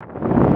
you